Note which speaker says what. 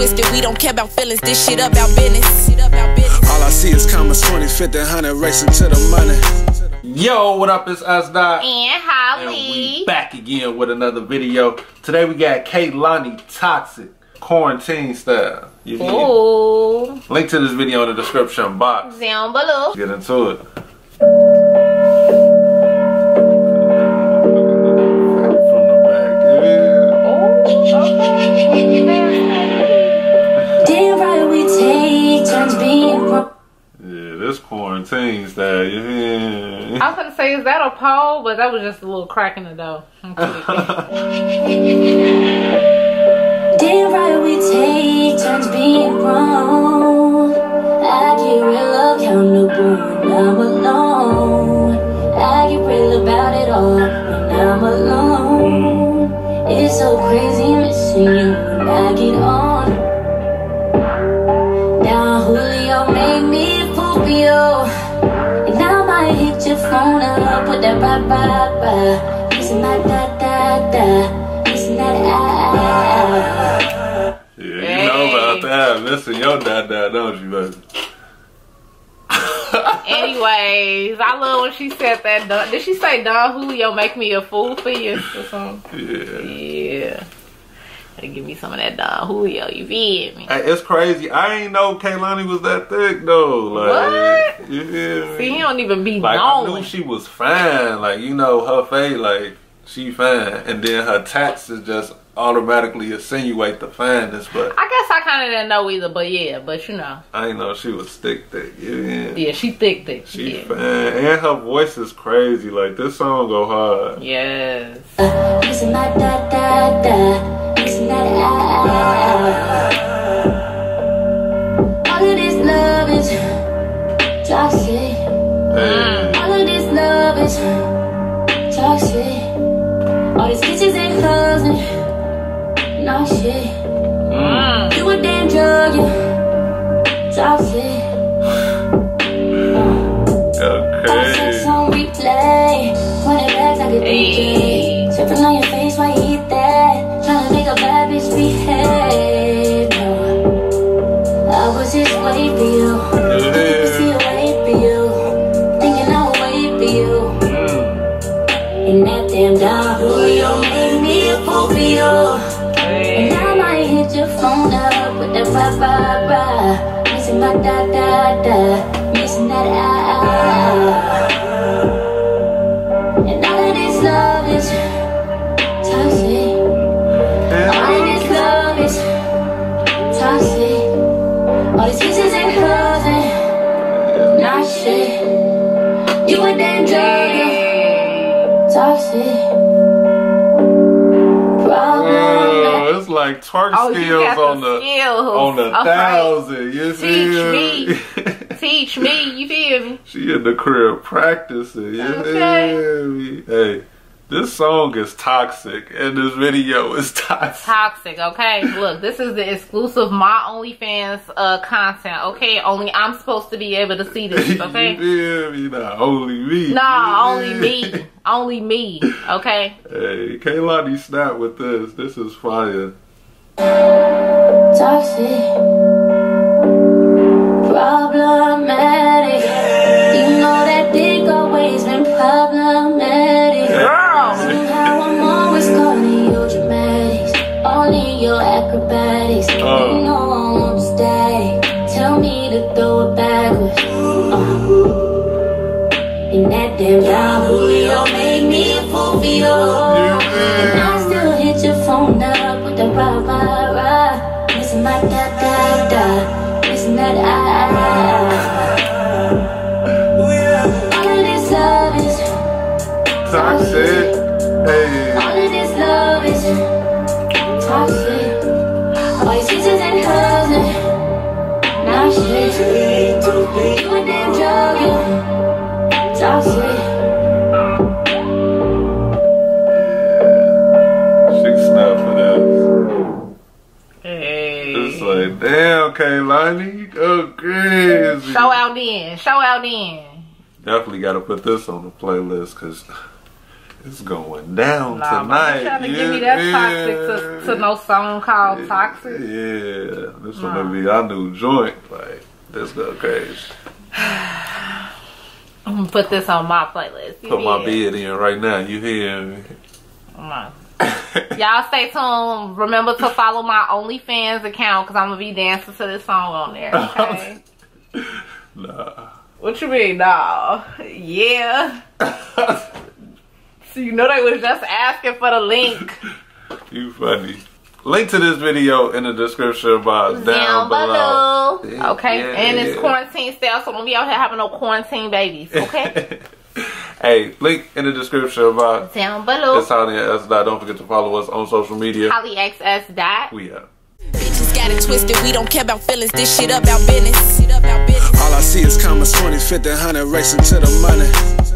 Speaker 1: twisted. We don't care about feelings. This shit about business.
Speaker 2: All I see is commas 20, 50, 100 racing to the money.
Speaker 3: Yo, what up? It's Sdot.
Speaker 4: And Holly.
Speaker 3: And we back again with another video. Today we got Kehlani Toxic quarantine style. You?
Speaker 4: Ooh.
Speaker 3: Link to this video in the description box.
Speaker 4: Down below.
Speaker 3: Get into it. Yeah, style, you?
Speaker 4: I was gonna say, is that a pole? But that was just a little crack in the door.
Speaker 5: Phone up with that bye bye bye. Listen my da da da. Listen that.
Speaker 3: Yeah, you know about that. Missing your dad, dad, don't you, baby?
Speaker 4: Anyways, I love when she said that. Don, did she say Don Julio make me a fool for you or something?
Speaker 3: Yeah.
Speaker 4: Yeah. Gotta give me some of that Don Julio. You feel me?
Speaker 3: Hey, it's crazy. I ain't know Kehlani was that thick though. Like,
Speaker 4: What?
Speaker 3: You feel me?
Speaker 4: See, he don't even be
Speaker 3: like I knew
Speaker 4: knowing.
Speaker 3: she was fine. Like you know her face, like she fine, and then her tats is just automatically insinuate the fineness. But
Speaker 4: I guess I kind of didn't know either, but yeah, but you know,
Speaker 3: I ain't know she was thick, thick. Yeah.
Speaker 4: yeah, she thick, thick.
Speaker 3: She
Speaker 4: yeah.
Speaker 3: fine, and her voice is crazy. Like this song go hard.
Speaker 4: Yes.
Speaker 3: Yeah.
Speaker 5: Up with that bye bye bye. Missing my da da da. Missing that ah ah. And all of this love is toxic. All of this love is toxic. All these kisses and hugs and not shit. You a damn drug, toxic.
Speaker 3: Like twerk
Speaker 4: Oh,
Speaker 3: skills on
Speaker 4: the skills.
Speaker 3: on the thousand. You feel
Speaker 4: Teach
Speaker 3: me?
Speaker 4: Teach me, you feel me?
Speaker 3: she in the crib practicing. You
Speaker 4: Okay.
Speaker 3: feel me? Hey, this song is toxic, and this video is toxic.
Speaker 4: Toxic, okay? Look, this is the exclusive My OnlyFans uh, content, okay? Only I'm supposed to be able to see this, okay?
Speaker 3: you feel me? Not only me.
Speaker 4: Nah, only me. Only me, okay?
Speaker 3: Hey, Kehlani snap with this. This is fire.
Speaker 5: Damn Don Julio made me to throw a fool for you. Rah rah rah. Listen my da da da. Listen that ah ah ah. All of this love is
Speaker 3: Toxic. Hey.
Speaker 5: all of this love is toxic. All these kisses and hugs now shit. You a damn drug,
Speaker 3: Kehlani, you go crazy.
Speaker 4: Show out then. Show out then.
Speaker 3: Definitely got to put this on the playlist because It's going down
Speaker 4: Nah,
Speaker 3: tonight.
Speaker 4: trying to
Speaker 3: yeah,
Speaker 4: give me that
Speaker 3: yeah.
Speaker 4: toxic to, to no song called Toxic.
Speaker 3: Yeah, this gonna be our new joint. Like, this go crazy.
Speaker 4: I'm gonna put this on my playlist. You
Speaker 3: Put my bed in right now. You hear me?
Speaker 4: On. Y'all stay tuned. Remember to follow my OnlyFans account because I'm gonna be dancing to this song on there. Okay.
Speaker 3: Nah.
Speaker 4: what you mean, nah? Yeah. So you know they was just asking for the link
Speaker 3: You funny. Link to this video in the description box down, below. Yeah,
Speaker 4: Okay,
Speaker 3: yeah,
Speaker 4: and it's
Speaker 3: yeah.
Speaker 4: quarantine style, so don't be out here having no quarantine babies. Okay,
Speaker 3: hey, link in the description box.
Speaker 4: down below.
Speaker 3: It's Holly and S. Dot. Don't forget to follow us on social media.
Speaker 4: HollyXS dot.
Speaker 3: We out.
Speaker 1: Bitches got it twisted. We don't care about feelings. This shit about business. Shit about business.
Speaker 2: All I see is commas 20, 50, 100 racing to the money.